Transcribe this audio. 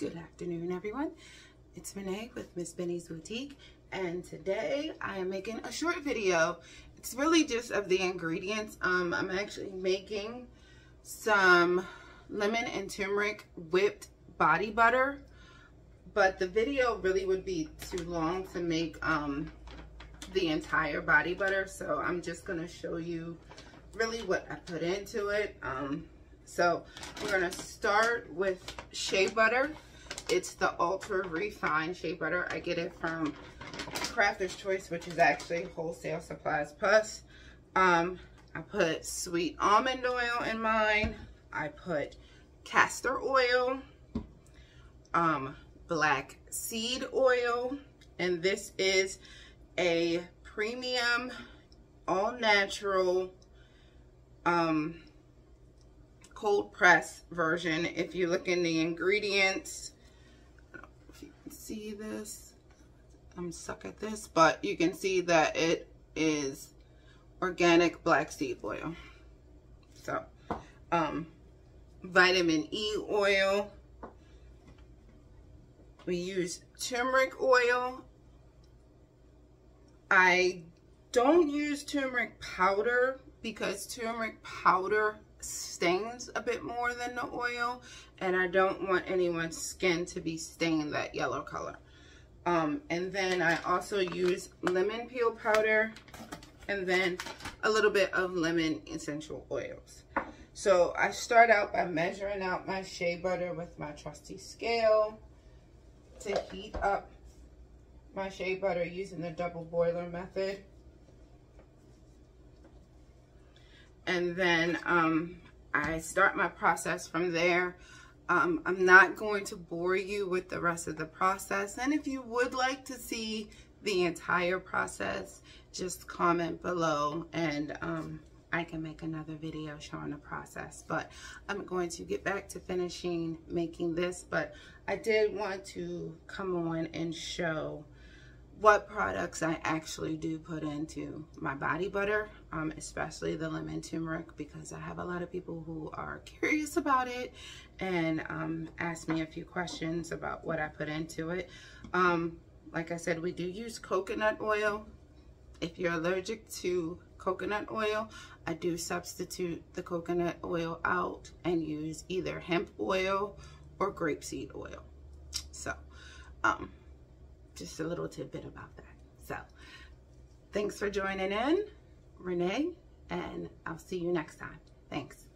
Good afternoon, everyone. It's Renee with Miss Bennie's Boutique, and today I am making a short video. It's really just of the ingredients. Um, I'm actually making some lemon and turmeric whipped body butter, but the video really would be too long to make um, the entire body butter, so I'm just going to show you really what I put into it. Um, so we're going to start with shea butter. It's the ultra refined shea butter. I get it from Crafter's Choice, which is actually Wholesale Supplies Plus. Um, I put sweet almond oil in mine. I put castor oil, um, black seed oil, and this is a premium, all natural, um, cold press version. If you look in the ingredients, see this. I'm stuck at this, but you can see that it is organic black seed oil. So, um, vitamin E oil. We use turmeric oil. I don't use turmeric powder because turmeric powder stains a bit more than the oil and I don't want anyone's skin to be stained that yellow color. Um, and then I also use lemon peel powder and then a little bit of lemon essential oils. So I start out by measuring out my shea butter with my trusty scale to heat up my shea butter using the double boiler method. And then um, I start my process from there. Um, I'm not going to bore you with the rest of the process. And if you would like to see the entire process, just comment below and um, I can make another video showing the process. But I'm going to get back to finishing making this. But I did want to come on and show what products I actually do put into my body butter, um, especially the lemon turmeric, because I have a lot of people who are curious about it and um, ask me a few questions about what I put into it. Um, like I said, we do use coconut oil. If you're allergic to coconut oil, I do substitute the coconut oil out and use either hemp oil or grapeseed oil. So, um, just a little tidbit about that. So thanks for joining in, Renee, and I'll see you next time. Thanks.